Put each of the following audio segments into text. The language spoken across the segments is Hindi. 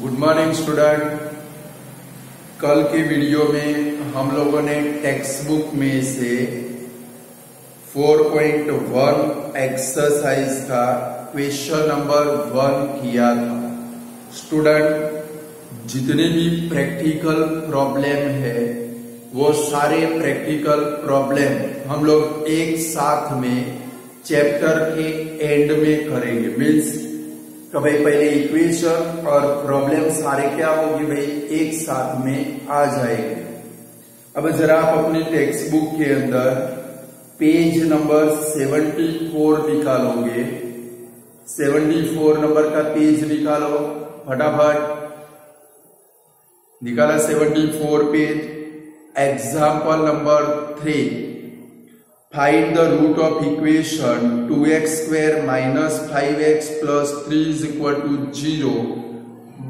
गुड मॉर्निंग स्टूडेंट कल के वीडियो में हम लोगों ने टेक्स्ट बुक में से 4.1 एक्सरसाइज का क्वेश्चन नंबर वन किया था। स्टूडेंट जितने भी प्रैक्टिकल प्रॉब्लम है, वो सारे प्रैक्टिकल प्रॉब्लम हम लोग एक साथ में चैप्टर के एंड में करेंगे। मीन्स तो भाई पहले इक्वेशन और प्रॉब्लम सारे क्या होगी? भाई एक साथ में आ जाएँगे। अब जरा आप अपने टेक्स्ट बुक के अंदर पेज नंबर 74 निकालोगे। 74 नंबर का पेज निकालो, फटाफट। निकाला 74 page example number three Find the root of equation 2x square minus 5x plus 3 is equal to 0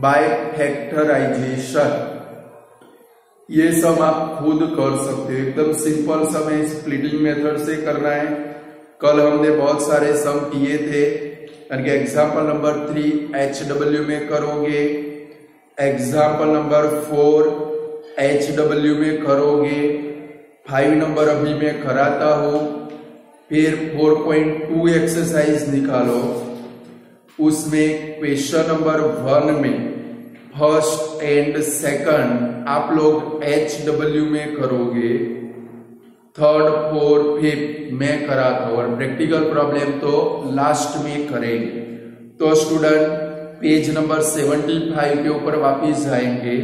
by factorization. ये सम आप खुद कर सकते हो। एकदम सिंपल सम है, स्प्लिटिंग मेथड से करना है। कल हमने बहुत सारे सम किए थे। यानी example number three H W में करोगे example number four H W में करोगे फाइव नंबर अभी मैं कराता हूँ। फिर 4.2 एक्सरसाइज निकालो। उसमें क्वेश्चन नंबर वन में फ़र्स्ट एंड सेकंड आप लोग एच डब्ल्यू में करोगे। थर्ड फोर्थ फिफ्थ में कराता हूँ। और प्रैक्टिकल प्रॉब्लम तो लास्ट में करेंगे। तो स्टूडेंट पेज नंबर 75 के ऊपर वापिस जाएँगे।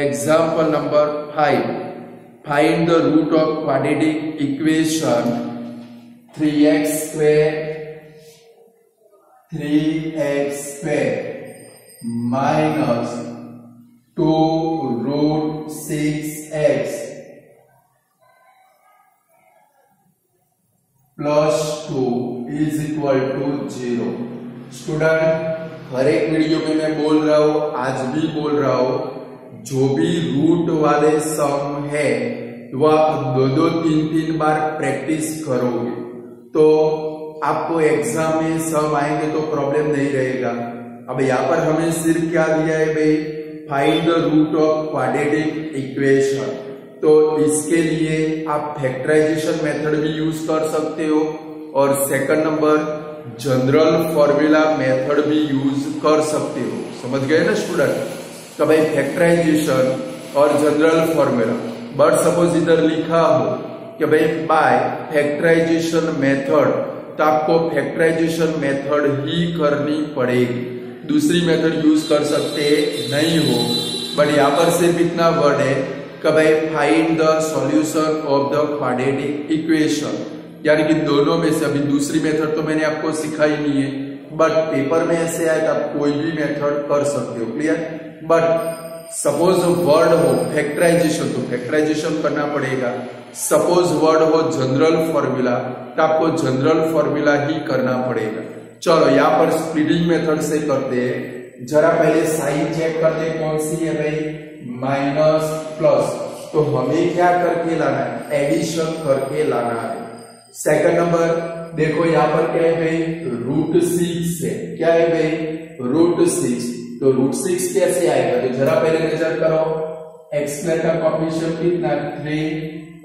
Example number five find the root of quadratic equation 3x square 3x square minus 2 root 6x plus two is equal to zero student हर एक वीडियो में मैं बोल रहा हूँ आज भी बोल रहा हूँ जो भी रूट वाले सम है वो आप दो दो, तीन तीन बार प्रैक्टिस करोगे। तो आपको एग्ज़ाम में सम आएँगे तो प्रॉब्लम नहीं रहेगा। अब यहाँ पर हमें सिर्फ़ क्या दिया है भाई? Find the root of quadratic equation तो इसके लिए आप फैक्टराइजेशन मेथड भी यूज़ कर सकते हो। और second number general formula method भी यूज़ कर सकते हो। समझ गए ना स्टूडेंट तो भाई फैक्टराइजेशन और जनरल फॉर्मूला बट सपोज़ इधर लिखा हो कि भाई बाय फैक्टराइजेशन मेथड तो आपको फैक्टराइजेशन मेथड ही करनी पड़ेगी। दूसरी मेथड यूज़ कर सकते नहीं हो। बट यहाँ पर सिर्फ़ इतना वर्ड है कि भाई find the solution of the quadratic equation यानी कि दोनों में से अभी दूसरी मेथड तो मैंने आपको सिखाई नहीं है। बट पेपर में ऐसे आए तो आप कोई भी मेथड कर सकते हो। क्लियर बट सपोज़ वर्ड हो फैक्टराइजेशन तो फैक्टराइजेशन करना पड़ेगा। सपोज़ वर्ड हो जनरल फॉर्मूला तो आपको जनरल फॉर्मूला ही करना पड़ेगा। चलो, यहाँ पर स्प्लिटिंग मेथड से करते हैं। जरा पहले साइन चेक करते कौन सी है भाई? माइनस प्लस तो हमें क्या करके लाना है? एडिशन करके लाना है। सेकंड नंबर देखो यहाँ पर क्या है भाई? रूट सिक्स है। क्या है भाई? रूट सिक्स तो रूट सिक्स कैसे आएगा? तो जरा पहले नज़र करो एक्स स्क्वायर का कॉम्बिनेशन कितना? थ्री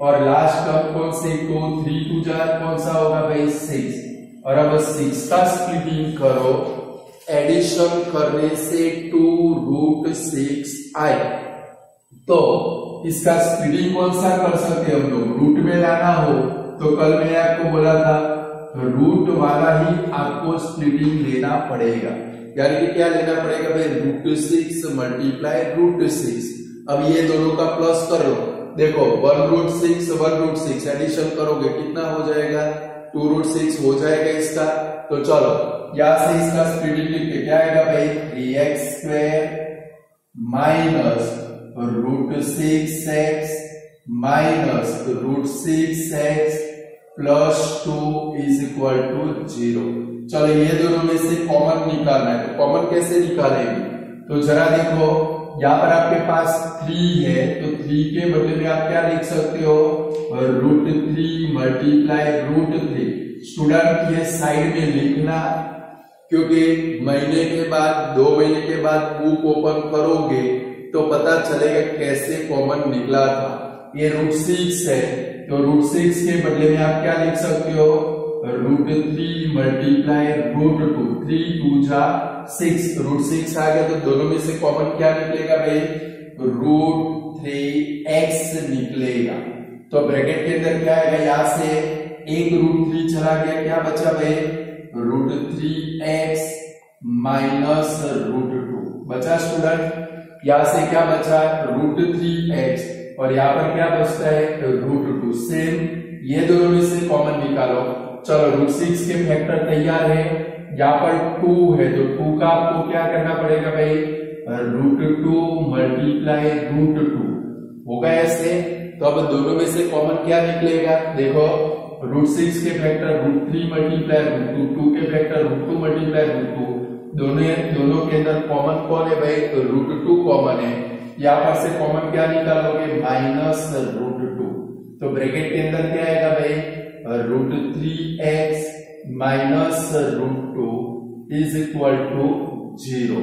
और लास्ट टर्म कौन से? टू थ्री टू जा कौन सा होगा भाई? सिक्स और अब सिक्स का स्प्लिटिंग करो। एडिशन करने से टू रूट सिक्स आए। तो इसका स्प्लिटिंग कौन सा कर सकते हम लोग? रूट में लाना हो तो कल मैंने आपको बोला था रूट वाला ही आपको स्प्लिटिंग लेना पड़ेगा। यानी कि क्या लेना पड़ेगा भाई? Root six multiply root six अब ये दोनों का प्लस कर लो। देखो one root six one root six addition करोगे, कितना हो जाएगा? टू रूट सिक्स हो जाएगा इसका। तो चलो, यहाँ से इसका स्प्लिटिंग लिखते क्या आएगा भाई। Three x square minus root six x minus root six x plus two is equal to zero चलो ये दोनों में से कॉमन निकालना है। तो कॉमन कैसे निकालेंगे? तो जरा देखो, यहाँ पर आपके पास थ्री है तो थ्री के बदले में आप क्या लिख सकते हो? Root three multiply root three student ये साइड में लिखना, क्योंकि महीने के बाद, दो महीने के बाद बुक ओपन करोगे तो पता चलेगा कैसे कॉमन निकला था। ये रूट सिक्स है तो रूट सिक्स के बदले में आप क्या लिख सकते हो? Root three multiply root two three two जा सिक्स रूट सिक्स आ गया तो दोनों में से कॉमन क्या निकलेगा भाई? रूट थ्री एक्स निकलेगा। तो ब्रैकेट के अंदर क्या आएगा? यहाँ से एक रूट थ्री चला गया। क्या बचा भाई? Root three x minus root two बचा स्टूडेंट यहाँ से क्या बचा? रूट थ्री एक्स और यहाँ पर क्या बचता है? रूट टू सेम ये दोनों में से कॉमन निकालो। चलो रूट सिक्स के फैक्टर तैयार है। यहाँ पर टू है तो टू का आपको क्या करना पड़ेगा भाई? Root two multiply root two होगा ऐसे? तो अब दोनों में से कॉमन क्या निकलेगा? देखो रूट सिक्स के factor root three multiply root two two के factor root two multiply root two दोनों दोनों के अंदर कॉमन कौन है भाई? रूट टू कॉमन है। यहाँ पर से कॉमन क्या निकालोगे? माइनस रूट टू तो ब्रैकेट के अंदर क्या आएगा भाई? Root three x minus root two is equal to zero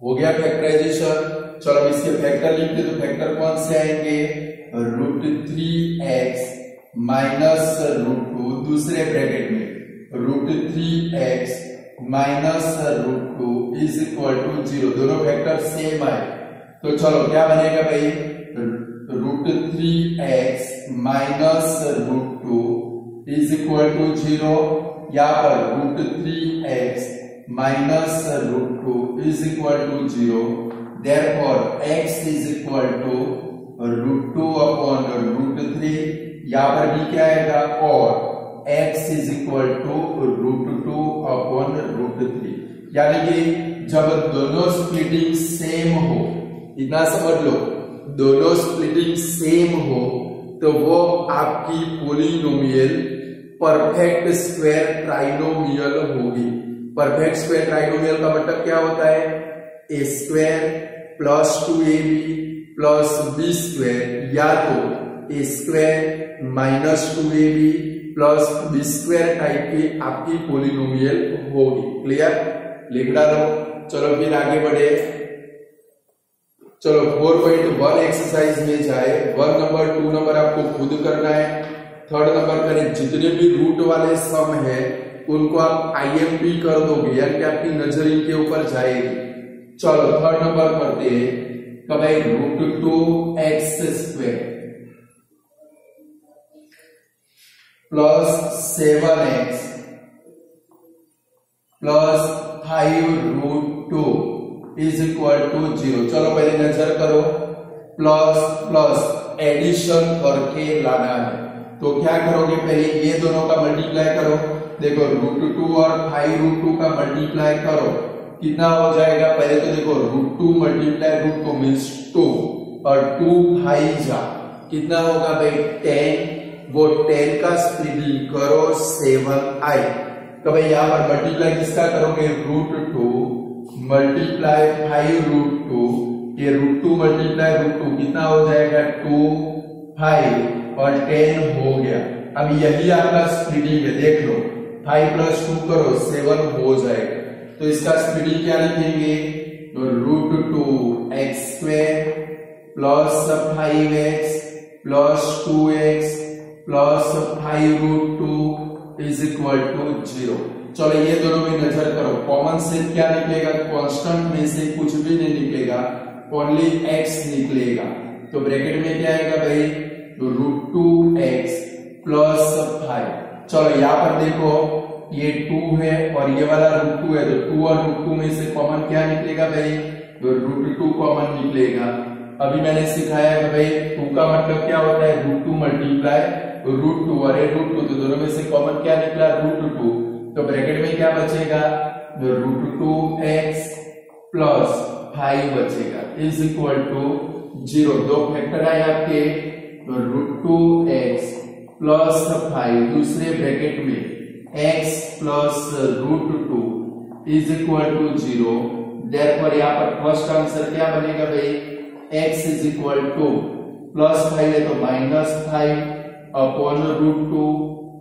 हो गया फैक्टराइजेशन चलो इसके फैक्टर लिखते तो फैक्टर कौन से आएँगे? Root three x minus root two दूसरे ब्रैकेट में. Root three x minus root two is equal to zero दोनों फैक्टर सेम आए. तो चलो क्या बनेगा भाई? Root three x minus root two is equal to zero यहाँ पर root three x minus root two is equal to zero therefore, x is equal to root 2 upon root 3 यहाँ पर भी क्या आएगा? और x is equal to root two upon root three यानी कि जब दोनों स्प्लिटिंग सेम हो, इतना समझ लो, दोनों स्प्लिटिंग सेम हो तो वो आपकी पोलिनोमियल परफेक्ट स्क्वायर ट्राइनोमियल होगी। परफेक्ट स्क्वायर ट्राइनोमियल का मतलब क्या होता है? A square plus two A B plus B square या तो A square minus two A B plus B square type की आपकी पोलिनोमियल होगी। क्लियर लिख डालो चलो फिर आगे बढ़े। चलो फोर पॉइंट वन एक्सरसाइज में जाए। वन नंबर टू नंबर आपको खुद करना है। थर्ड नंबर करें जितने भी रूट वाले सम है, उनको आप आईएमपी कर दोगे, यानी कि आपकी नज़र इनके ऊपर जाएगी। चलो थर्ड नंबर करते हैं। कब भाई root two x square plus seven x plus five root two is equal to zero चलो पहले नज़र करो. प्लस प्लस एडिशन करके लाना है. तो क्या करोगे पहले? ये दोनों का मल्टीप्लाई करो. देखो रूट टू और फाइव रूट टू का मल्टीप्लाई करो. कितना हो जाएगा? पहले तो देखो root two multiply root two means two और टू फाइव जा. कितना होगा भाई? टेन वो टेन का स्प्लिटिंग करो सेवन आई तो भाई यहाँ पर मल्टीप्लाई किसका करोगे? Root two multiply five root two ये root two multiply root two कितना हो जाएगा? टू फाइव और टेन हो गया। अब यही आपका स्प्लिटिंग है, देख लो। फाइव प्लस टू करो सेवन हो जाएगा। तो इसका स्प्लिटिंग क्या लिखेंगे root two x square plus five x plus two x plus five root two is equal to zero चलो, ये दोनों में नज़र करो। कॉमन से क्या निकलेगा? कांस्टेंट में से कुछ भी नहीं निकलेगा। ओनली एक्स निकलेगा। तो ब्रैकेट में क्या आएगा भाई? तो root two x plus five चलो, यहाँ पर देखो, ये टू है और ये वाला रूट टू है। तो टू और रूट टू में से कॉमन क्या निकलेगा भाई? तो रूट टू कॉमन निकलेगा। अभी मैंने सिखाया है भाई टू का मतलब क्या होता है? Root two multiply root two और रूट टू तो दोनों में से कॉमन क्या निकला? रूट टू तो ब्रैकेट में क्या बचेगा? Root two x plus five बचेगा. इज़ इक्वल टू ज़ीरो दो फैक्टर आए आपके. Root two x plus five दूसरे ब्रैकेट में x plus root two is equal to zero यहाँ पर फ़र्स्ट आंसर क्या बनेगा भाई? X is equal to plus five है तो minus five upon root two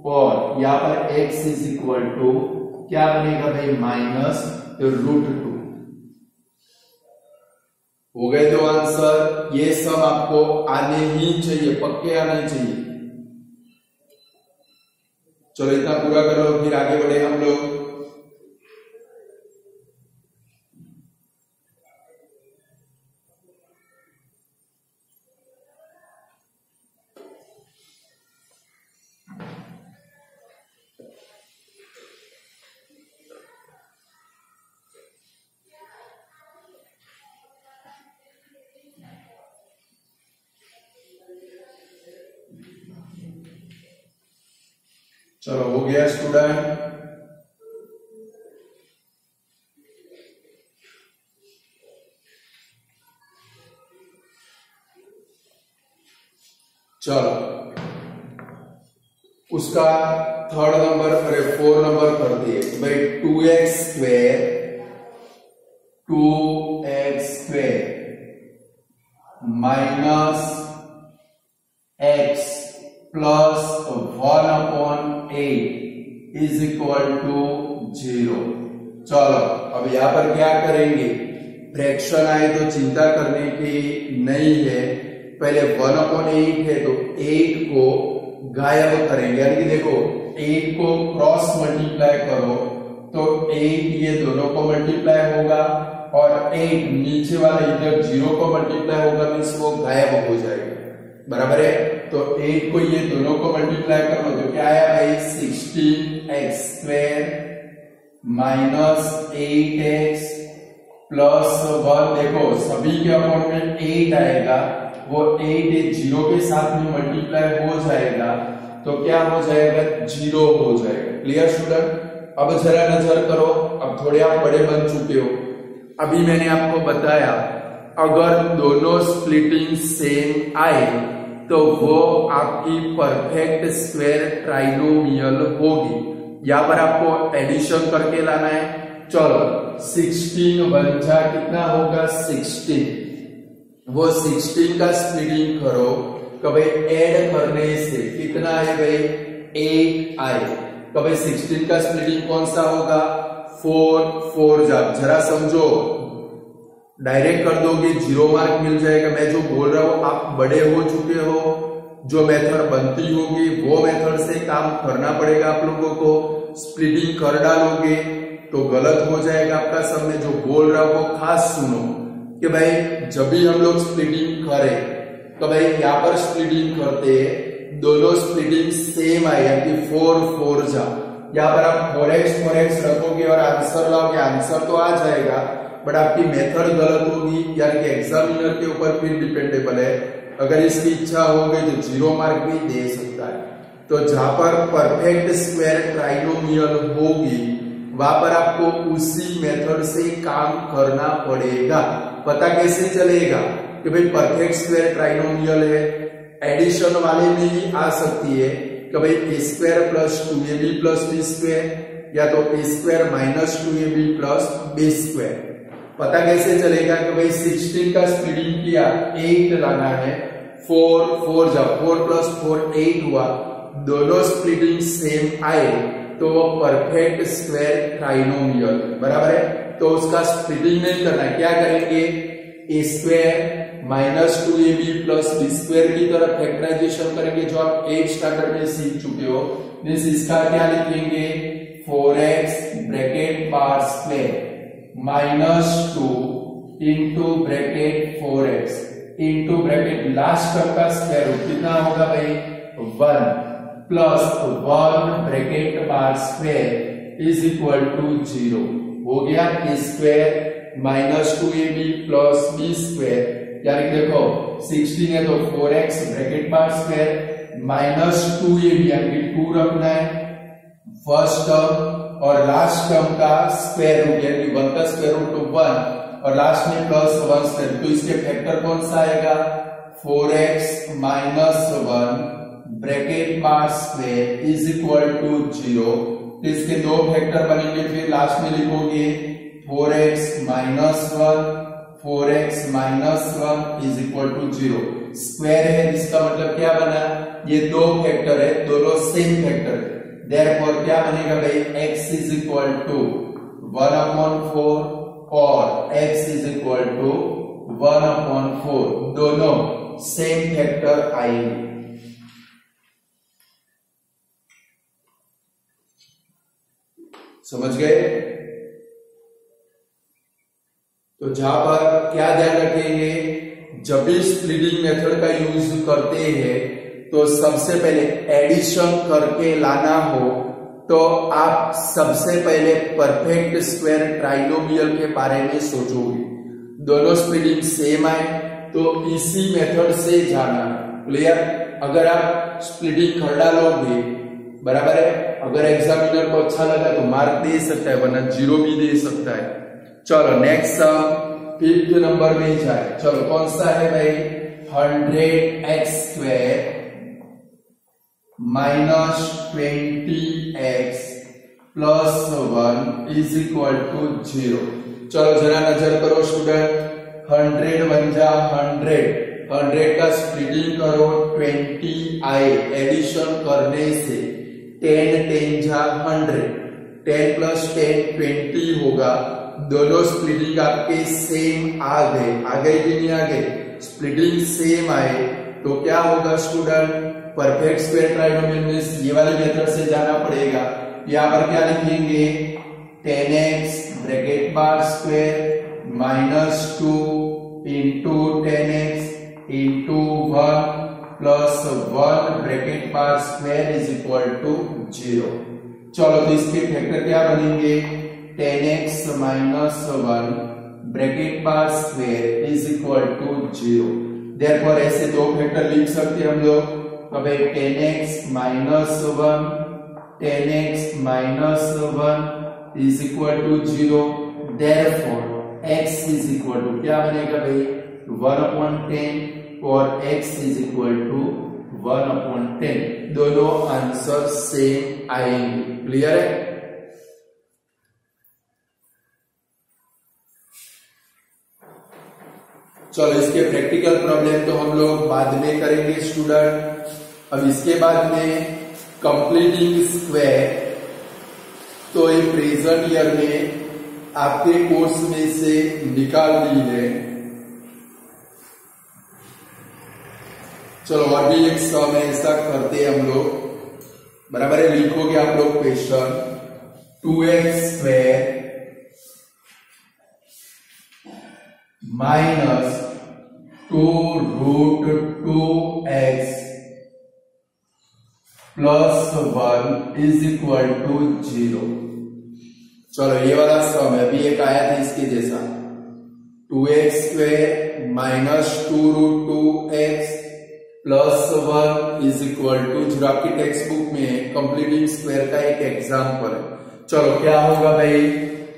और यहाँ पर x इज़ इक्वल टू क्या बनेगा भाई? माइनस रूट टू हो गए दो आंसर ये सब आपको आने ही चाहिए, पक्के आने चाहिए। चलो इतना पूरा करो, फिर आगे बढ़े हम लोग। चलो, हो गया स्टूडेंट चलो, उसका थर्ड नंबर अरे फोर नंबर कर दिए। भाई टू एक्स स्क्वेर फ्रैक्शन आए तो चिंता करने की नहीं है। पहले वन अपॉन एट है तो एट को गायब करेंगे। यानी कि देखो एट को क्रॉस मल्टीप्लाई करो तो एट ये दोनों को मल्टीप्लाई होगा और एट नीचे वाला इधर ज़ीरो को मल्टीप्लाई होगा मीन्स वो गायब हो जाएगा। बराबर है? तो एट को ये दोनों को मल्टीप्लाई कर तो क्या आया भाई? Sixteen x square minus eight x plus one देखो, सभी के अकाउंट में एट आएगा, वो एट ज़ीरो के साथ में मल्टीप्लाई हो जाएगा तो क्या हो जाएगा? ज़ीरो हो जाएगा। क्लियर स्टूडेंट अब जरा नज़र करो, अब थोड़े आप बड़े बन चुके हो। अभी मैंने आपको बताया, अगर दोनों स्प्लिटिंग सेम आए तो वो आपकी परफेक्ट स्क्वायर ट्राइनोमियल होगी। यहाँ पर आपको एडिशन करके लाना है। चलो 16 बंजा कितना होगा? 16 वो 16 का स्प्लिटिंग करो तो भाई ऐड करने से कितना है भाई? एट आए. भाई 16 का स्प्लिटिंग कौन सा होगा? फोर फोर जब जरा समझो. डायरेक्ट कर दोगे ज़ीरो मार्क मिल जाएगा. मैं जो बोल रहा हूँ, आप बड़े हो चुके हो. जो मेथड बनती होगी, वो मेथड से काम करना पड़ेगा आप लोगों को. स्प्लिटिंग कर डालोगे. तो गलत हो जाएगा आपका सब में जो बोल रहा हूँ वो खास सुनो कि भाई, जब भी हम लोग स्प्लिटिंग करें तो भाई, यहाँ पर स्प्लिटिंग करते दोनों स्प्लिटिंग सेम आए, यानी कि फोर फोर जा। यहाँ पर आप फोर एक्स फोर एक्स रखोगे और आंसर लाओगे आंसर तो आ जाएगा बट आपकी मेथड गलत होगी, यानी कि एग्जामिनर के ऊपर फिर डिपेंडेबल है। अगर इसकी इच्छा हो गई तो ज़ीरो मार्क भी दे सकता है। तो जहाँ पर परफेक्ट स्क्वायर ट्राइनोमियल होगी वहाँ पर आपको उसी मेथड से काम करना पड़ेगा। पता कैसे चलेगा? कि भाई परफेक्ट स्क्वायर ट्राइनोमियल है एडिशन वाले में ही आ सकती है। कि भाई a square plus two a b plus b square या तो a square minus two a b plus b square पता कैसे चलेगा? कि भाई सिक्सटीन का स्प्लिटिंग किया एट लाना है फोर फोर जब फोर प्लस फोर एट हुआ, दोनों स्प्लिटिंग सेम आए। तो वो परफेक्ट स्क्वायर ट्राइनोमियल बराबर है? तो उसका स्प्लिटिंग नहीं करना क्या करेंगे? A square minus two a b plus b square की तरफ़ फैक्टराइजेशन करेंगे। जो आप एट स्टैंडर्ड में सीख चुके हो मीन्स इसका क्या लिखेंगे? Four x bracket bar square minus two into bracket four x into bracket last term का स्क्वायर रूट कितना होगा भाई? One plus one bracket bar square is equal to zero हो गया a square minus two a b plus b square यानी देखो सिक्सटीन है तो four x bracket bar square minus two a b यानी टू रखना है। फ़र्स्ट टर्म और लास्ट टर्म का स्क्वायर रूट यानी वन का स्क्वायर रूट टू वन और लास्ट में प्लस वन स्क्वायर तो इसके फैक्टर कौन सा आएगा? Four x minus one bracket bar square is equal to zero इसके दो फैक्टर बनेंगे, फिर लास्ट में लिखोगे four x minus one four x minus one is equal to zero square है इसका मतलब क्या बना? ये दो फैक्टर है, दोनों सेम फैक्टर है। देयरफॉर क्या बनेगा भाई? X is equal to one upon four और x is equal to one upon four दोनों सेम फैक्टर आएँगे। समझ गए? तो जहाँ पर क्या ध्यान रखेंगे जब भी स्प्लिटिंग मेथड का यूज़ करते हैं तो सबसे पहले एडिशन करके लाना हो तो आप सबसे पहले परफेक्ट स्क्वायर ट्राइनोमियल के बारे में सोचोगे। दोनों स्प्लिटिंग सेम आए तो इसी मेथड से जाना। क्लियर अगर आप स्प्लिटिंग कर डालोगे बराबर है? अगर एग्जामिनर को अच्छा लगा तो मार्क दे सकता है, वरना ज़ीरो भी दे सकता है। चलो नेक्स्ट फिफ्थ नंबर में जाए। चलो, कौन सा है भाई? Hundred x square minus twenty x plus one is equal to zero चलो, जरा नज़र करो स्टूडेंट हंड्रेड बन जा हंड्रेड हंड्रेड का स्प्लिटिंग करो ट्वेंटी आई एडिशन करने से टेन टेन जा hundred ten plus ten twenty होगा. दोनों स्प्लिटिंग आपके सेम आ गए. आ गए कि नहीं आ गए? स्प्लिटिंग सेम आए. तो क्या होगा स्टूडेंट परफेक्ट स्क्वायर ट्राइनोमियल में ये वाले मेथड से जाना पड़ेगा. यहाँ पर क्या लिखेंगे? Ten x bracket bar square minus two into ten x into one plus one bracket bar square is equal to zero चलो तो इसके फैक्टर क्या बनेंगे? Ten x minus one bracket bar square is equal to zero there ऐसे दो फैक्टर लिख सकते हम लोग। भाई ten x minus one ten x minus one is equal to zero there x is equal to क्या बनेगा भाई? वन अपॉन टेन और x is equal to one upon ten दोनों आंसर सेम आएँगे. क्लियर है? चलो, इसके प्रैक्टिकल प्रॉब्लम तो हम लोग बाद में करेंगे स्टूडेंट अब इसके बाद में कंप्लीटिंग स्क्वायर तो ये प्रेजेंट ईयर में आपके कोर्स में से निकाल दी है. चलो और भी एक सम ऐसा करते हैं हम लोग। बराबर है लिखोगे आप लोग question. Two x square minus two root two x plus one is equal to zero. चलो, ये वाला सम है, अभी एक आया था इसके जैसा। Two x square minus two root two x plus one is equal to, जो आपकी टेक्स्ट बुक में कंप्लीटिंग स्क्वायर का एक एग्ज़ाम्पल है। चलो, क्या होगा भाई?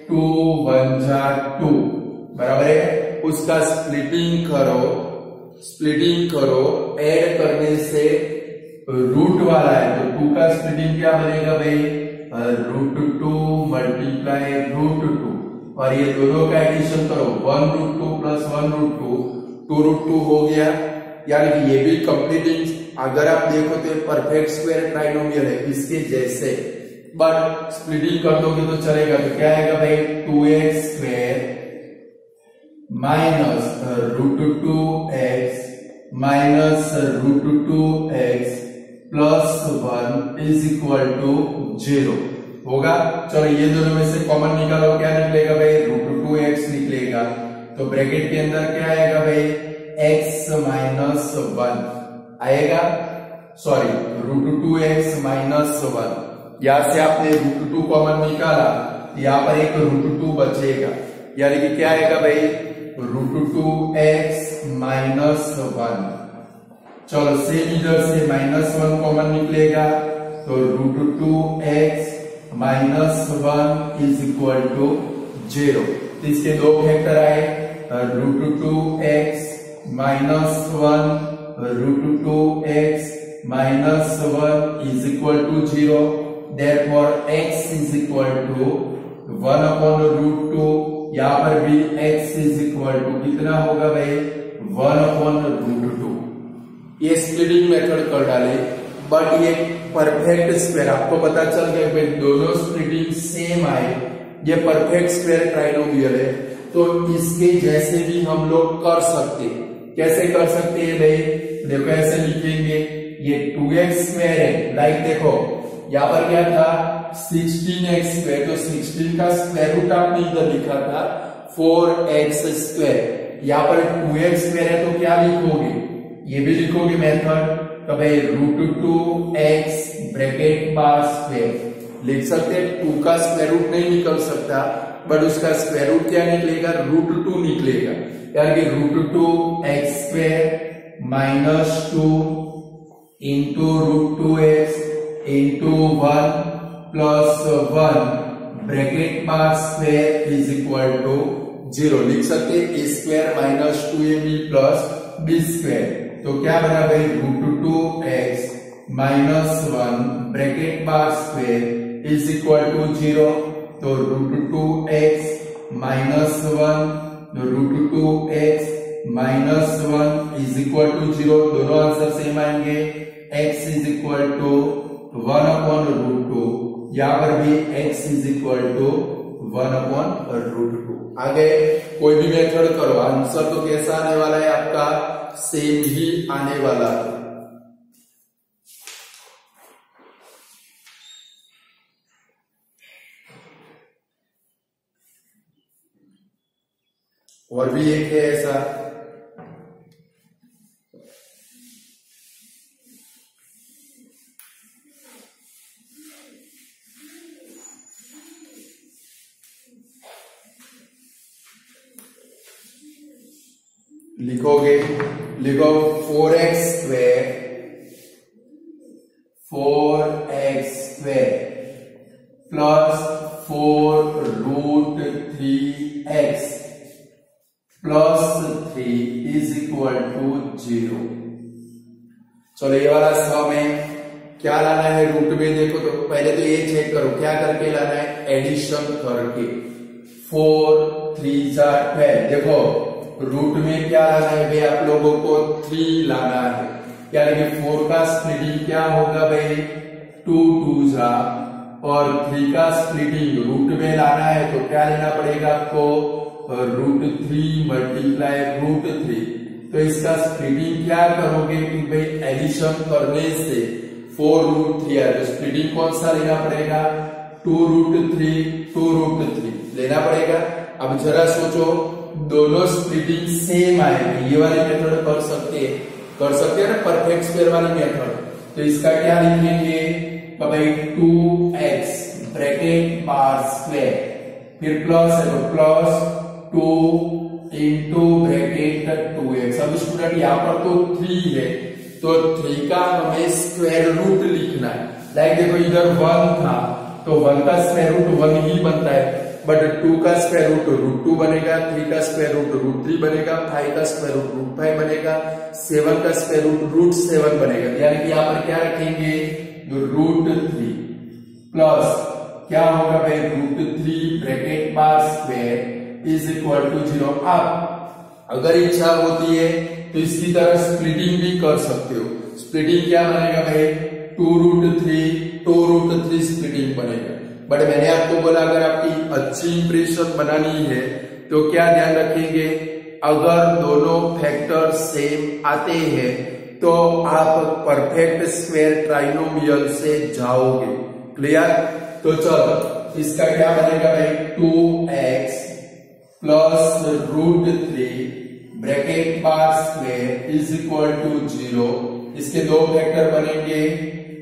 टू वन जा टू, बराबर है? उसका स्प्लिटिंग करो स्प्लिटिंग करो ऐड करने से रूट वाला है। तो टू का स्प्लिटिंग क्या बनेगा भाई? Root two multiply root two और ये दोनों का एडिशन करो one root two plus one root two two root two हो गया। यानी कि ये भी कंप्लीटिंग अगर आप देखो तो परफेक्ट स्क्वायर ट्राइनोमियल है, इसके जैसे। बट स्प्लिटिंग कर दोगे तो चलेगा तो क्या आएगा भाई? Two x square minus root two x minus root two x plus one is equal to zero होगा? चलो, ये दोनों में से कॉमन निकालो, क्या निकलेगा भाई? रूट टू एक्स निकलेगा। तो ब्रैकेट के अंदर क्या आएगा भाई? एक्स माइनस वन आएगा? Sorry root two x minus one यहाँ से आपने रूट टू कॉमन निकाला, यहाँ पर एक रूट टू बचेगा। यानी कि क्या आएगा भाई? Root two x minus one चलो सेम इधर से माइनस वन कॉमन निकलेगा। तो root two x minus one is equal to zero इसके दो फैक्टर आए। Root two x minus one root two x minus one is equal to zero therefore x is equal to one upon root two यहाँ पर भी एक्स इज़ इक्वल टू कितना होगा भाई? वन अपॉन रूट टू ये स्प्लिटिंग मेथड कर डाले। बट ये परफेक्ट स्क्वायर आपको पता चल गया भाई, दोनों स्प्लिटिंग सेम आए। ये परफेक्ट स्क्वायर ट्राइनोमियल है। तो इसके जैसे भी हम लोग कर सकते कैसे कर सकते हैं भाई? देखो, ऐसे लिखेंगे। ये टू एक्स स्क्वायर है। लाइक देखो, यहाँ पर क्या था? सिक्सटीन एक्स स्क्वायर तो सिक्सटीन का स्क्वायर रूट आपने इधर लिखा था फोर एक्स स्क्वायर यहाँ पर टू एक्स स्क्वायर है तो क्या लिखोगे? ये भी लिखोगे मेथड तो भाई root two x bracket bar square लिख सकते हैं टू का स्क्वायर रूट नहीं निकल सकता बट उसका स्क्वायर रूट क्या निकलेगा? रूट टू निकलेगा। यार कि root two x square minus two into root two x into one plus one bracket bar square is equal to zero. लिख सकते a square minus two a b plus b square. तो क्या भाई? Root two x minus one bracket bar square is equal to zero. तो root two x minus one root two x minus one is equal to zero दोनों आंसर सेम आएँगे. X is equal to one upon root two यहाँ पर भी x is equal to one upon root two आगे कोई भी मेथड करो. आंसर तो कैसा आने वाला है आपका? सेम ही आने वाला. है और भी एक है ऐसा। लिखोगे, लिखो four x square four x square plus four root three x plus three is equal to zero चलो ये वाला सम है। क्या लाना है रूट में? देखो तो पहले तो ये चेक करो, क्या करके लाना है? एडिशन करके। फोर थ्री जा देखो रूट में क्या लाना है भाई? आप लोगों को थ्री लाना है। यानी कि फोर का स्प्लिटिंग क्या होगा भाई? टू टू जा और थ्री का स्प्लिटिंग रूट में लाना है तो क्या लेना पड़ेगा आपको? Root three multiply root three तो इसका स्प्लिटिंग क्या करोगे कि भाई एडिशन करने से फोर रूट थ्री है तो स्प्लिटिंग कौन सा लेना पड़ेगा? Two root three two root three लेना पड़ेगा? अब जरा सोचो, दोनों स्प्लिटिंग सेम आए ये वाली मेथड कर सकते हैं। कर सकते हैं ना? परफेक्ट स्क्वायर वाली मेथड तो इसका क्या लिखेंगे? भाई two x bracket bar square फिर प्लस है तो plus two into bracket two x अब स्टूडेंट यहाँ पर तो थ्री है। तो थ्री का हमें स्क्वायर रूट लिखना है। लाइक देखो इधर वन था। तो वन का स्क्वायर रूट वन ही बनता है। बट टू का स्क्वायर रूट रूट टू बनेगा थ्री का स्क्वायर रूट रूट थ्री बनेगा फाइव का स्क्वायर रूट रूट फाइव बनेगा सेवन का स्क्वायर रूट रूट सेवन बनेगा। यानी कि यहाँ पर क्या रखेंगे? रूट थ्री प्लस क्या होगा भाई? Root three bracket bar square is equal to zero अब अगर इच्छा होती है तो इसकी तरह स्प्लिटिंग भी कर सकते हो। स्प्लिटिंग क्या बनेगा भाई? Two root three two root three splitting बनेगा। बट मैंने आपको बोला, अगर आपकी अच्छी इंप्रेशन बनानी है तो क्या ध्यान रखेंगे? अगर दोनों फैक्टर सेम आते हैं तो आप परफेक्ट स्क्वायर ट्राइनोमियल से जाओगे। क्लियर तो चलो, इसका क्या बनेगा भाई? Two x plus root three bracket bar square is equal to zero इसके दो फैक्टर बनेंगे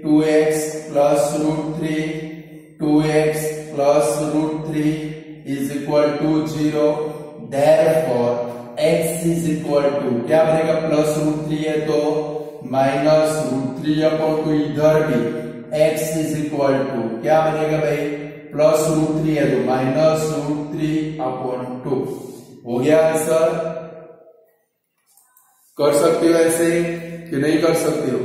two x plus root three two x plus root three is equal to zero therefore x is equal to क्या बनेगा प्लस रूट थ्री है तो? Minus root three upon two इधर भी. एक्स इज़ इक्वल टू क्या बनेगा भाई? प्लस रूट थ्री है तो minus root three upon two हो गया आंसर कर सकते हो ऐसे कि नहीं कर सकते हो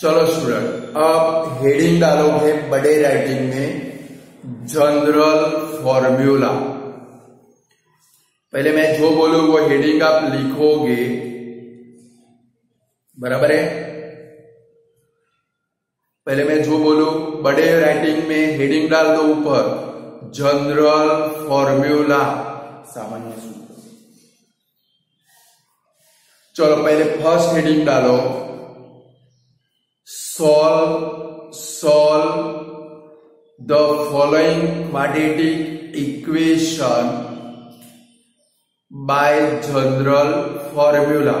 चलो स्टूडेंट हेडिंग डालोगे बड़े राइटिंग में? जनरल फॉर्म्यूला पहले मैं जो बोलू, वो हेडिंग आप लिखोगे। बराबर है? पहले मैं जो बोलू, बड़े राइटिंग में हेडिंग डाल दो ऊपर। जनरल फॉर्म्यूला सामान्य सूत्र। चलो, पहले फ़र्स्ट हेडिंग डालो। Solve solve the following quadratic equation by general formula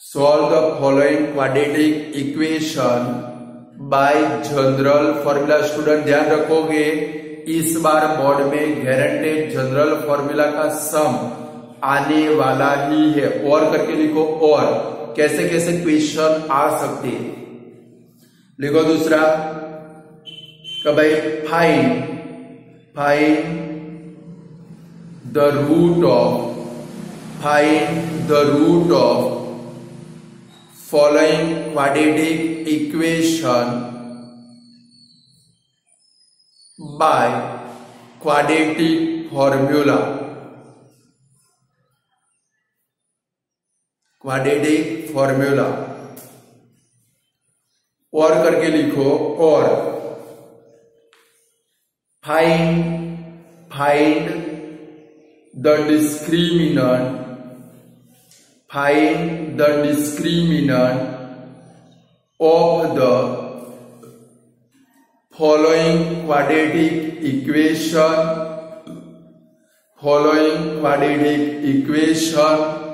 solve the following quadratic equation by general formula student ध्यान रखोगे, इस बार बोर्ड में गारंटेड जनरल फॉर्मूला का सम आने वाला ही है। और करके लिखो, और। कैसे कैसे क्वेश्चन आ सकते? हैं लिखो दूसरा। भाई? Find find the root of find the root of following quadratic equation by quadratic formula. Quadratic formula. और करके लिखो, और। Find find the discriminant find the discriminant of the following quadratic equation following quadratic equation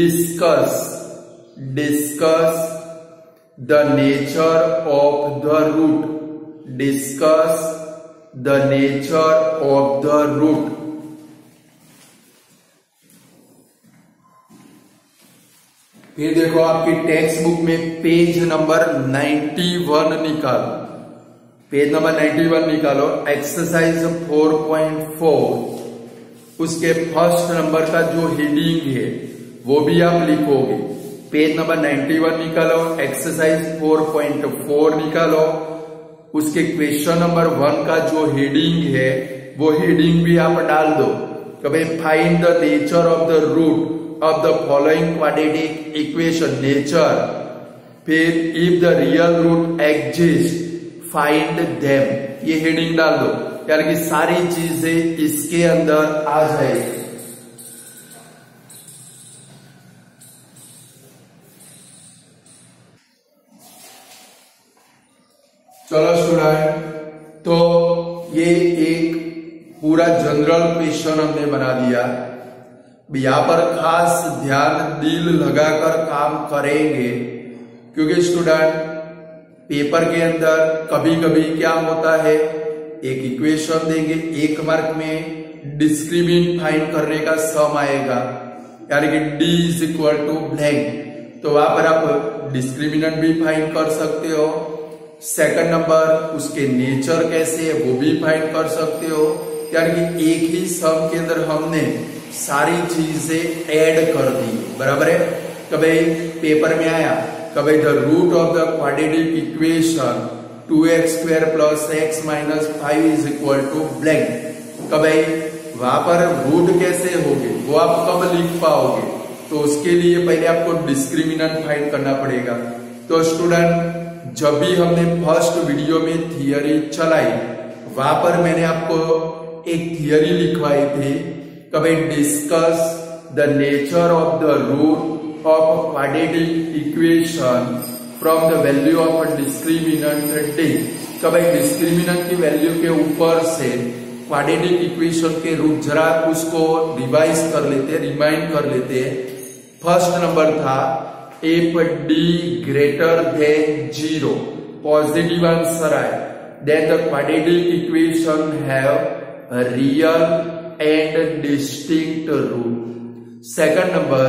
discuss discuss the nature of the root discuss the nature of the root फिर देखो आपकी टेक्स्ट बुक में पेज नंबर 91 निकालो पेज नंबर 91 निकालो एक्सरसाइज 4.4 उसके फ़र्स्ट नंबर का जो हेडिंग है वो भी आप लिखोगे। पेज नंबर 91 निकालो एक्सरसाइज 4.4 निकालो। उसके क्वेश्चन नंबर वन का जो हेडिंग है, वो हेडिंग भी आप डाल दो। Find the nature of the root of the following quadratic equation nature फिर if the real root exist find them ये हेडिंग डाल दो। यानी कि सारी चीज़ें इसके अंदर आ जाएगी। चलो स्टूडेंट तो ये एक पूरा जनरल क्वेश्चन हमने बना दिया। यहाँ पर खास ध्यान दिल लगाकर काम करेंगे, क्योंकि स्टूडेंट पेपर के अंदर कभी कभी क्या होता है, एक इक्वेशन देंगे, एक मार्क में डिस्क्रिमिन फाइंड करने का सम आएगा। यानी कि D is equal to blank तो वहाँ पर आप डिस्क्रिमिनेंट भी फाइंड कर सकते हो। सेकंड नंबर उसके नेचर कैसे है, वो भी फाइंड कर सकते हो। यानी कि एक ही सम के अंदर हमने सारी चीज़ें ऐड कर दी। बराबर है? कभी पेपर में आया, कभी the root of the quadratic equation two x square plus x minus five is equal to blank कभी वहाँ पर रूट कैसे होगे, वो आप कब लिख पाओगे? तो उसके लिए पहले आपको डिस्क्रिमिनेंट फाइंड करना पड़ेगा। तो स्टूडेंट जब भी हमने फ़र्स्ट वीडियो में थियरी चलाई, वहाँ पर मैंने आपको एक थियरी लिखवाई थी कभी discuss the nature of the root of quadratic equation from the value of a discriminant D कभी डिस्क्रिमिनेंट की वैल्यू के ऊपर से क्वाड्रेटिक इक्वेशन के रूट जरा उसको रिवाइज कर लेते रिमाइंड कर लेते। फ़र्स्ट नंबर था if d greater than 0 positive answer आए then the quadratic equation have a real and distinct root second number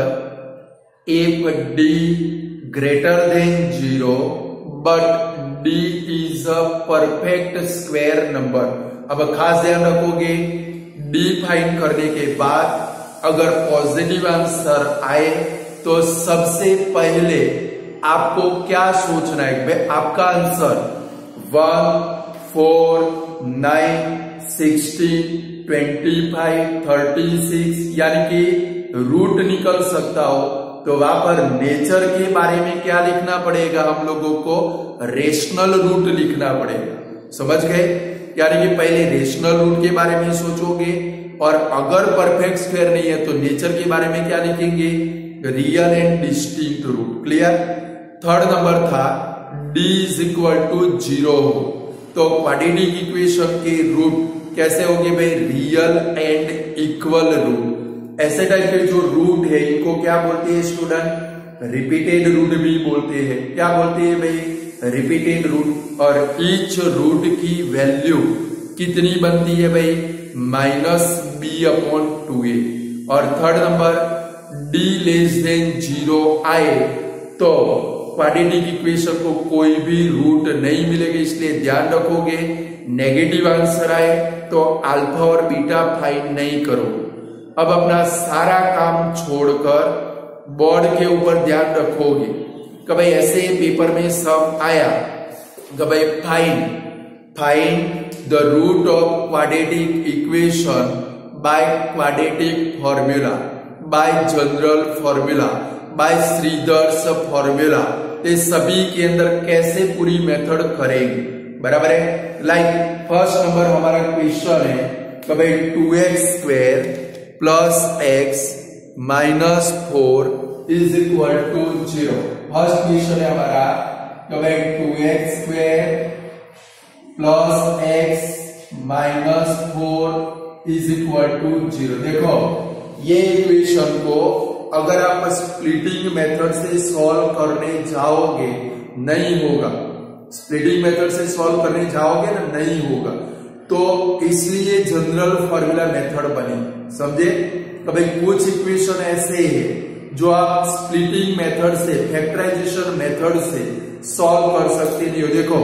if d greater than 0 but D is a perfect square number अब खास ध्यान रखोगे डी फाइंड करने के बाद अगर पॉजिटिव आंसर आए तो सबसे पहले आपको क्या सोचना है? भाई आपका answer. One, four, nine sixteen twenty five, thirty six, यानी कि रूट निकल सकता हो। तो वहाँ पर नेचर के बारे में क्या लिखना पड़ेगा हम लोगों को? रेशनल रूट लिखना पड़ेगा। समझ गए? यानी कि पहले रेशनल रूट के बारे में सोचोगे और अगर परफेक्ट स्क्वायर नहीं है तो नेचर के बारे में क्या लिखेंगे? Real and distinct root clear third number था D is equal to zero हो तो क्वाड्रेटिक इक्वेशन के रूट कैसे होंगे भाई? रियल एंड इक्वल रूट ऐसे टाइप के जो रूट है, इनको क्या बोलते हैं स्टूडेंट रिपीटेड रूट भी बोलते हैं। क्या बोलते हैं भाई? रिपीटेड रूट और ईच रूट की वैल्यू कितनी बनती है भाई? Minus b upon two a और third number D less than zero आए तो क्वाड्रेटिक इक्वेशन को कोई भी रूट नहीं मिलेगा, इसलिए ध्यान रखोगे नेगेटिव आंसर आए तो अल्फ़ा और बीटा फाइंड नहीं करो। अब अपना सारा काम छोड़कर बोर्ड के ऊपर ध्यान रखोगे। कि भाई ऐसे पेपर में सब आया। कि भाई find find the root of quadratic equation by quadratic formula by general formula by Sridhar's formula ये सभी के अंदर कैसे पूरी मेथड करेंगे? बराबर है? लाइक फ़र्स्ट नंबर हमारा क्वेश्चन है कि भाई two x square plus x minus four is equal to zero first question है हमारा कि भाई two x square plus x minus four is equal to zero देखो ये इक्वेशन को अगर आप स्प्लिटिंग मेथड से सॉल्व करने जाओगे, नहीं होगा। स्प्लिटिंग मेथड से सॉल्व करने जाओगे ना, नहीं होगा। तो इसलिए जनरल फॉर्मूला मेथड बनी। समझे? तो भाई कुछ इक्वेशन ऐसे है, जो आप स्प्लिटिंग मेथड से फैक्टराइजेशन मेथड से सॉल्व कर सकते नहीं हो। देखो,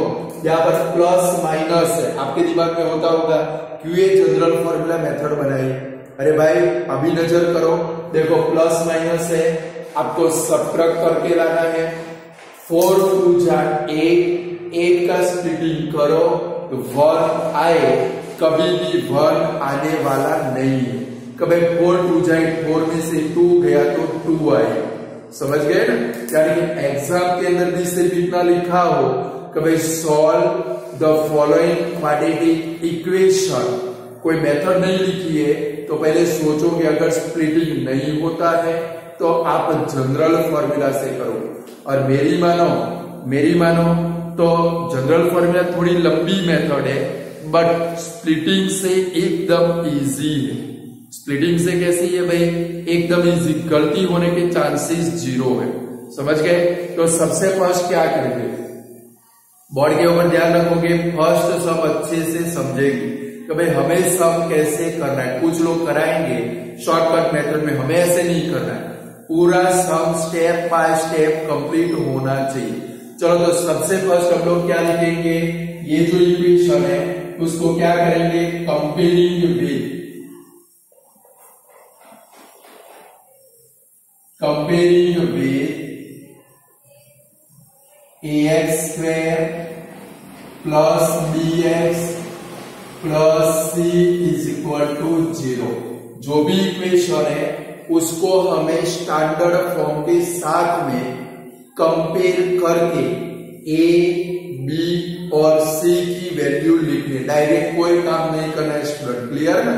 यहाँ पर प्लस माइनस है। आपके दिमाग में होता होगा, क्यों ये जनरल फॉर्मूला मेथड बनाई अरे भाई, अभी नज़र करो। देखो प्लस माइनस है। आपको सब्ट्रैक्ट करके लाना है। फोर टू जा एट एट का स्प्लिटिंग करो। वन आए। कभी भी वन आने वाला नहीं है। कभी फोर टू जाए फोर में से टू गया तो टू आए। समझ गए? ना यानी एग्ज़ाम के अंदर भी सिर्फ़ इतना लिखा हो। कभी solve the following quadratic equation कोई मेथड नहीं लिखी है। तो पहले सोचोगे अगर स्प्लिटिंग नहीं होता है तो आप जनरल फॉर्मूला से करो। और मेरी मानो मेरी मानो तो जनरल फॉर्मूला थोड़ी लंबी मेथड है बट स्प्लिटिंग से एकदम इजी है। स्प्लिटिंग से कैसी है भाई? एकदम इजी गलती होने के चांसेस ज़ीरो है। समझ गए? तो सबसे फ़र्स्ट क्या करेंगे? बोर्ड के ऊपर ध्यान रखोगे फ़र्स्ट सब अच्छे से समझेगी। कि भाई हमें सब कैसे करना है? कुछ लोग कराएँगे शॉर्टकट मेथड में हमें ऐसे नहीं करना है। पूरा सब स्टेप बाय स्टेप कंप्लीट होना चाहिए। चलो तो सबसे फ़र्स्ट हम लोग क्या लिखेंगे? ये जो इक्वेशन है, उसको क्या करेंगे? Comparing with comparing with a x square plus b x plus c is equal to zero. जो भी इक्वेशन है, उसको हमें स्टैंडर्ड फॉर्म के साथ में कंपेयर करके ए बी और सी की वैल्यू लिखनी। डायरेक्ट कोई काम नहीं करना स्टूडेंट क्लियर ना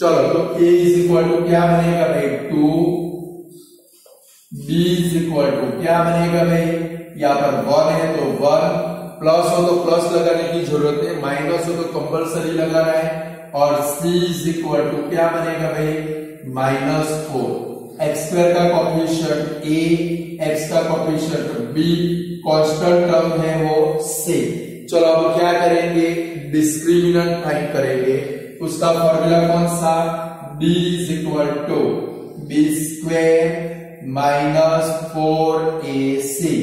चलो तो ए इज़ इक्वल टू क्या बनेगा भाई? Two. B is equal to क्या बनेगा भाई? यहाँ पर वन है तो वन प्लस हो तो प्लस लगाने की ज़रूरत है माइनस हो तो कंपलसरी लगाना है, और c इज़ इक्वल टू क्या बनेगा भाई? माइनस फोर एक्स स्क्वायर का कॉम्पिटिशन ए एक्स का कॉम्पिटिशन बी कॉन्स्टेंट टर्म है वो से चलो अब क्या करेंगे? डिस्क्रिमिनेंट फाइंड करेंगे. उसका फॉर्मूला कौन सा? D is equal to b square minus four a c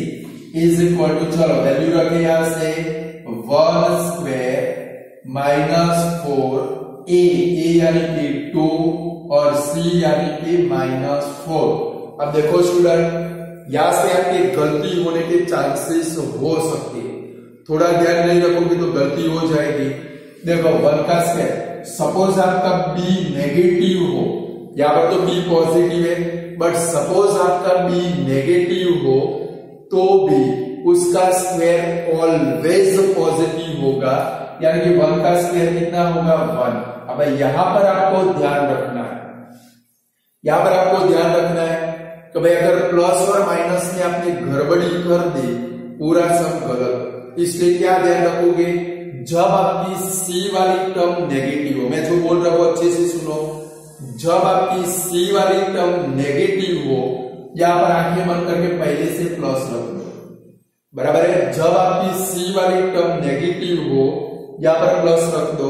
is equal to चलो वैल्यू रखे यहाँ से one square minus four a a यानी कि टू और सी यानी कि माइनस फोर अब देखो स्टूडेंट यहाँ से आपके गलती होने के चांसेस हो सकते हैं। थोड़ा ध्यान नहीं रखोगे तो गलती हो जाएगी। देखो वन का स्क्वायर सपोज़ आपका बी नेगेटिव हो। यहाँ पर तो बी पॉजिटिव है बट सपोज़ आपका बी नेगेटिव हो तो भी उसका स्क्वायर ऑलवेज पॉजिटिव होगा। यानी कि वन का स्क्वायर कितना होगा? वन अब यहाँ पर आपको ध्यान रखना है। यहाँ पर आपको ध्यान रखना है कि भाई, अगर प्लस और माइनस में आपने गड़बड़ी कर दी, पूरा सब गलत। इसलिए क्या ध्यान रखोगे? जब आपकी सी वाली टर्म नेगेटिव हो, मैं जो बोल रहा हूँ अच्छे से सुनो। जब आपकी सी वाली टर्म नेगेटिव हो यहाँ पर आँखें बंद करके पहले से प्लस रख दो। बराबर है? जब आपकी सी वाली टर्म नेगेटिव हो यहाँ पर प्लस रख दो।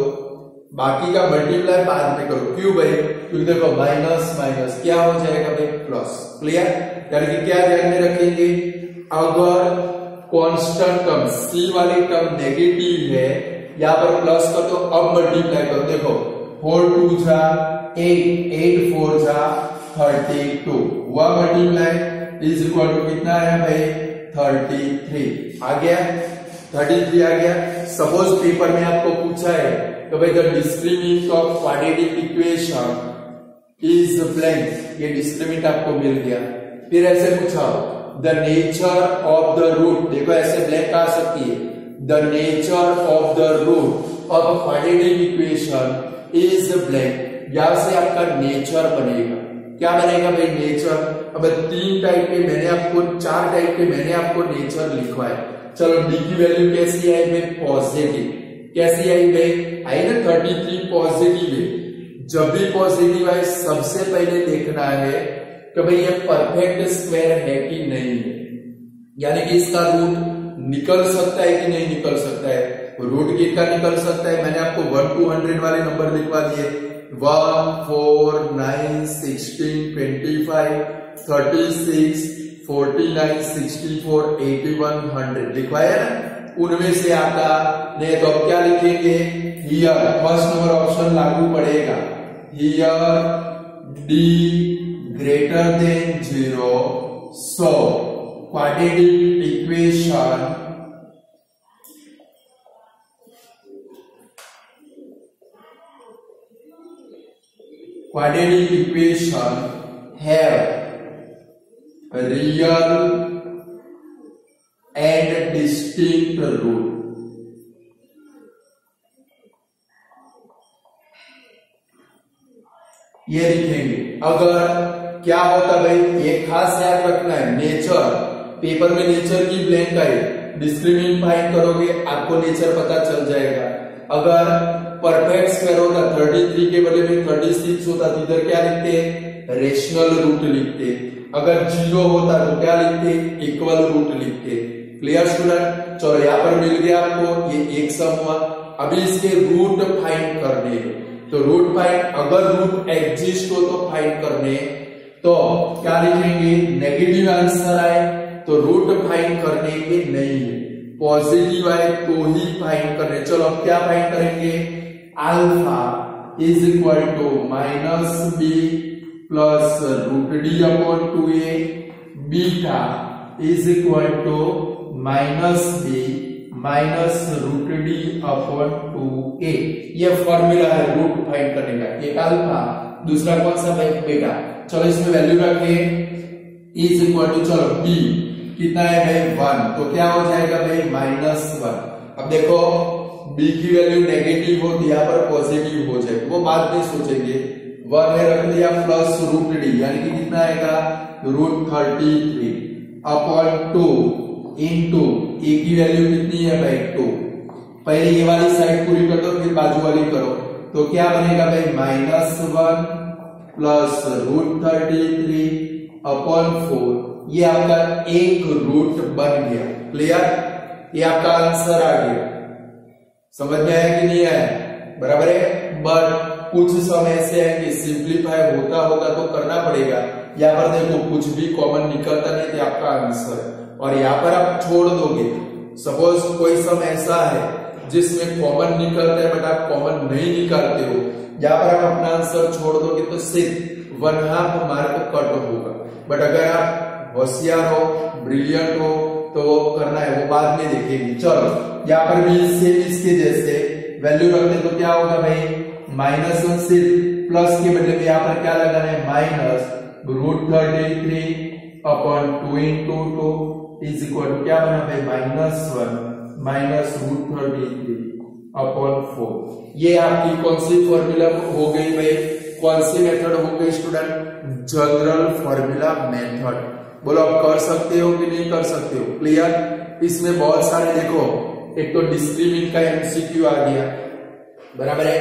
बाकी का मल्टीप्लाई बाद में करो। क्यों भाई? क्योंकि देखो माइनस माइनस क्या हो जाएगा भाई? प्लस क्लियर यानी कि क्या ध्यान में रखेंगे? अगर कांस्टेंट टर्म सी वाली टर्म नेगेटिव है यहाँ पर प्लस कर दो अब मल्टीप्लाई करो। देखो फोर टू जा एट एट फोर जा थर्टी टू हुआ मल्टीप्लाई इज़ इक्वल टू कितना है भाई? थर्टी थ्री आ गया? थर्टी थ्री आ गया? सपोज़ पेपर में आपको पूछा है तो भाई the discriminant of quadratic equation is blank ये डिस्क्रिमिनेंट आपको मिल गया। फिर ऐसे पूछा the nature of the root देखो ऐसे ब्लैंक आ सकती है। The nature of the root of quadratic equation is blank यहाँ से आपका नेचर बनेगा। क्या बनेगा भाई नेचर अब तीन टाइप के मैंने आपको, चार टाइप के मैंने आपको नेचर लिखवा है चलो डी की वैल्यू कैसी आई भाई? पॉजिटिव कैसी आई भाई? आई ना थर्टी थ्री पॉजिटिव है। जब भी पॉजिटिव आए, सबसे पहले देखना है कि भाई ये परफेक्ट स्क्वायर है कि नहीं। यानी कि इसका रूट निकल सकता है कि नहीं निकल सकता है? रूट कितना निकल सकता है? मैंने आपको वन टू हंड्रेड वाले नंबर लिखवा दिए। One four nine sixteen twenty five thirty six forty nine sixty four eighty one hundred लिखवाया ना उनमें से आता नहीं तो अब क्या लिखेंगे? हियर फ़र्स्ट नंबर ऑप्शन लागू पड़ेगा। Here d greater than zero so quadratic equation quadratic equation have real and distinct root. ये लिखेंगे। अगर क्या होता भाई, ये खास याद रखना है नेचर पेपर में नेचर की ब्लैंक आई डिस्क्रिमिनेंट फाइंड करोगे, आपको नेचर पता चल जाएगा। अगर परफेक्ट स्क्वायर होता थर्टी थ्री के बदले में थर्टी सिक्स होता तो इधर क्या लिखते हैं? रेशनल रूट लिखते अगर ज़ीरो होता तो क्या लिखते इक्वल रूट लिखते क्लियर स्टूडेंट चलो, यहाँ पर मिल गया आपको, ये एक सम हुआ। अभी इसके रूट फाइंड करने तो रूट फाइंड अगर रूट एग्जिस्ट हो तो फाइंड करने तो क्या लिखेंगे? नेगेटिव आंसर आए तो रूट फाइंड करने के नहीं है। पॉजिटिव आए तो ही फाइंड करने चलो, अब क्या फाइंड करेंगे? Is equal to minus b plus root d upon two a beta is equal to minus b minus root d upon two a ये फॉर्मूला है रूट फाइंड करने का। एक अल्फ़ा दूसरा कौन सा भाई बेटा चलो इसमें वैल्यू रखे। इज़ इक्वल टू चलो बी कितना है भाई? वन तो क्या हो जाएगा भाई? माइनस वन अब देखो बी की वैल्यू नेगेटिव हो दिया पर पॉजिटिव हो जाए वो बाद में सोचेंगे। वन में रख दिया प्लस रूट डी यानी कि कितना आएगा? Root thirty three upon two into two a value कितनी है? भाई टू पहले ये वाली साइड पूरी कर दो, फिर बाजू वाली करो। तो क्या बनेगा भाई? Minus one plus root thirty three upon four ये आपका एक रूट बन गया। क्लियर ये आपका आंसर आ गया। समझ में आया कि नहीं आया? बराबर है? बट कुछ समय ऐसे है कि सिंप्लीफाई होता होगा तो करना पड़ेगा। यहाँ पर देखो, कुछ भी कॉमन निकलता नहीं तो आपका आंसर और यहाँ पर आप छोड़ दोगे। सपोज़ कोई सम ऐसा है जिसमें कॉमन निकलता है बट आप कॉमन नहीं निकालते हो। यहाँ पर आप अपना आंसर छोड़ दोगे तो सिर्फ़ वन हाफ़ मार्क कट होगा। बट अगर आप होशियार हो ब्रिलियंट हो तो करना है, वो बाद में देखेंगे। चलो, यहाँ पर भी सेम इसके जैसे वैल्यू रखते तो क्या होगा भाई? माइनस वन सिर्फ़ प्लस के बदले में यहाँ पर क्या लगाना है? Minus root thirty three upon two into two is equal to क्या बना भाई? Minus one minus root thirty three upon four ये आपकी कौन सी फॉर्मूला हो गई भाई? कौन सी मेथड हो गई स्टूडेंट जनरल फॉर्मूला मेथड बोलो, आप कर सकते हो कि नहीं कर सकते हो? क्लियर इसमें बहुत सारे, देखो, एक तो डिस्क्रिमिन का एमसीक्यू आ गया, बराबर है?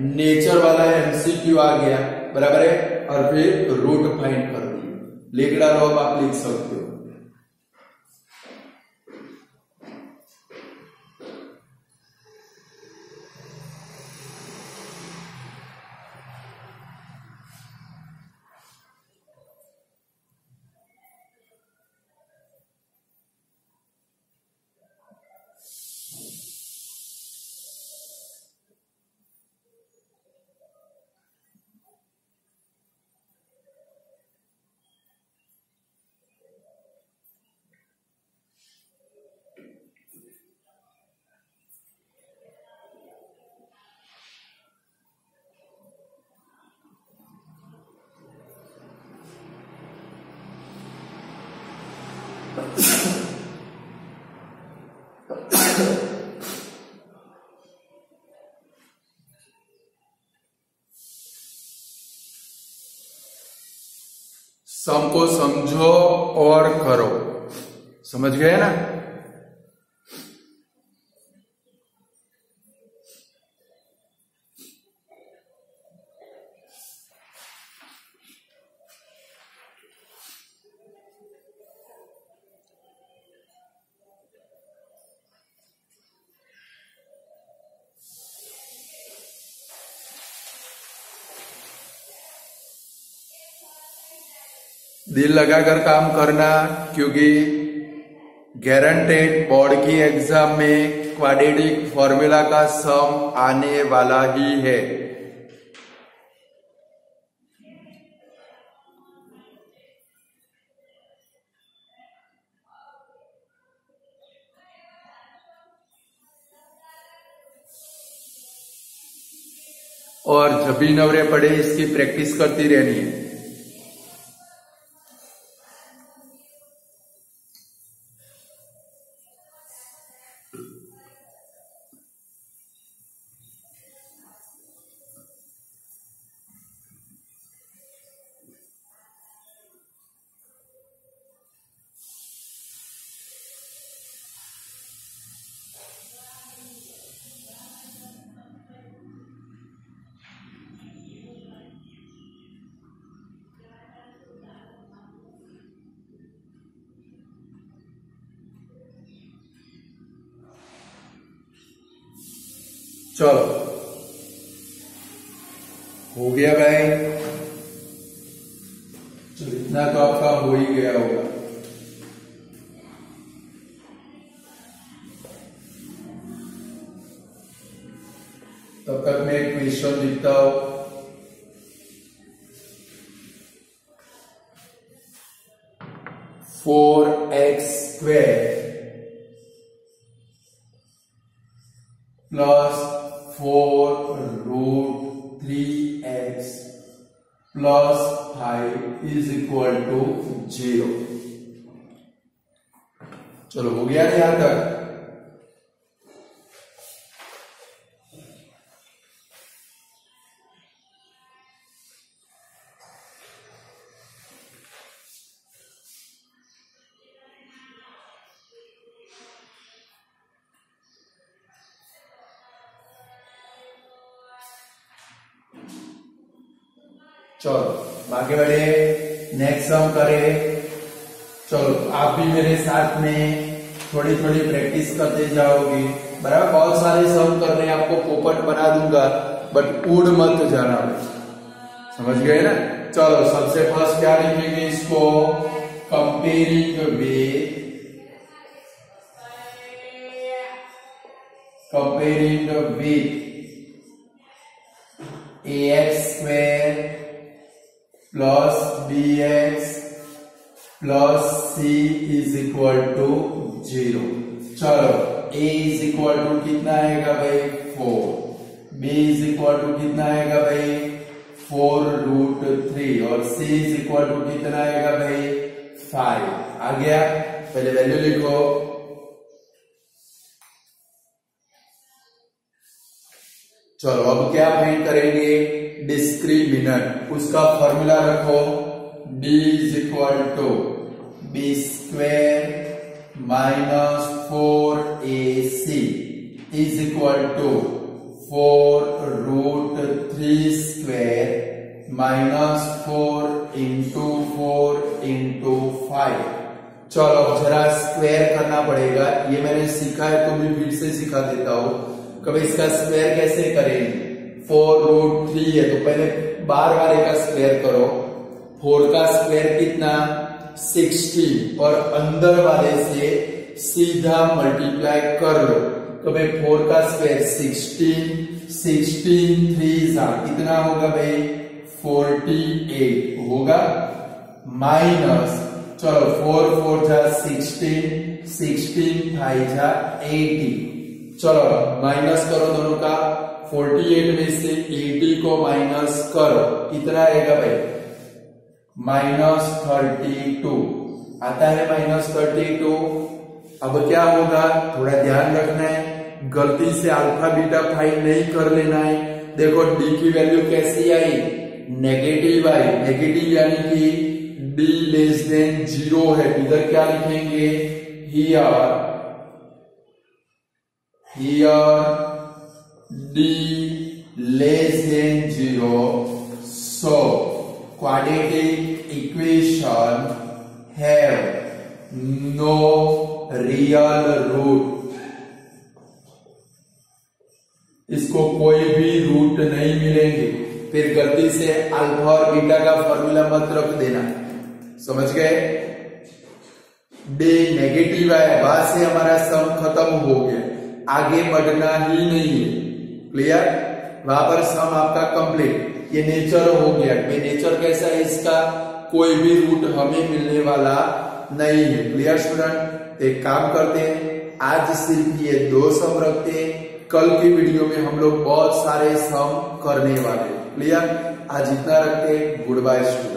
नेचर वाला एमसीक्यू आ गया, बराबर है? और फिर रूट फाइंड कर दिए लिख डालो आप लिख सकते हो। सम को समझो और करो। समझ गए ना? दिल लगाकर काम करना, क्योंकि गारंटेड बोर्ड की एग्ज़ाम में क्वाड्रेटिक फॉर्मूला का सम आने वाला ही है। और जब भी नवरे पड़े इसकी प्रैक्टिस करती रहनी है। चलो। हो गया भाई। चलो, इतना तो आपका हो ही गया होगा। तब तक मैं एक क्वेश्चन लिखता हूँ। फोर एक्स स्क्वेर साथ में थोड़ी थोड़ी प्रैक्टिस करते जाओगे। बराबर, बहुत सारे सब कर रहे आपको पोपट बना दूँगा बट उड़ मत जाना। समझ गए ना? चलो, सबसे फ़र्स्ट क्या लिखेंगे इसको? Comparing with a x square plus b x plus c is equal to zero चलो ए इज़ इक्वल टू कितना आएगा भाई? Four b is equal to कितना आएगा भाई? फोर रूट थ्री और c इज़ इक्वल टू कितना आएगा भाई? फाइव आ गया? पहले वैल्यू लिखो. चलो, अब क्या फाइंड करेंगे? डिस्क्रिमिनट उसका फॉर्मूला रखो. D is equal to b square minus four a c is equal to four root three square minus four into four into five चलो, जरा स्क्वायर करना पड़ेगा। ये मैंने सीखा है तो मैं फिर से सिखा देता हूँ। कभी इसका स्क्वायर कैसे करें? फोर रूट थ्री है तो पहले बार बार का स्क्वायर करो। फोर का स्क्वायर कितना? सिक्सटी और अंदर वाले से सीधा मल्टीप्लाई कर। लो तो भाई फोर का स्क्वायर सिक्सटीन सिक्सटीन थ्री जा कितना होगा भाई? फोर्टी एट होगा। माइनस चलो फोर फोर जा सिक्सटीन सिक्सटीन फाइव जा एटी चलो माइनस करो दोनों का। 48 में से 80 को माइनस करो। कितना आएगा भाई? Minus thirty two. आता है माइनस थर्टी टू। अब क्या होगा? थोड़ा ध्यान रखना है। गलती से अल्फ़ा बीटा फाइव नहीं कर लेना है। देखो डी की वैल्यू कैसी आई? नेगेटिव आई। नेगेटिव यानी कि डी लेस देन ज़ीरो है। इधर क्या लिखेंगे? Here here, d less than 0 so quadratic equation have no real root. इसको कोई भी रूट नहीं मिलेंगे। फिर गलती से अल्फ़ा और बीटा का फॉर्मूला मत रख देना। समझ गए? डे नेगेटिव आया, बाद से हमारा सम खत्म हो गया। आगे बढ़ना ही नहीं है। क्लियर वहाँ पर सम आपका कंप्लीट ये नेचर हो गया। भाई नेचर कैसा है? इसका कोई भी रूट हमें मिलने वाला नहीं है। क्लियर स्टूडेंट एक काम करते हैं। आज सिर्फ़ ये दो सम रखते हैं। कल की वीडियो में हम लोग बहुत सारे सम करने वाले क्लियर आज इतना रखते हैं। Good bye student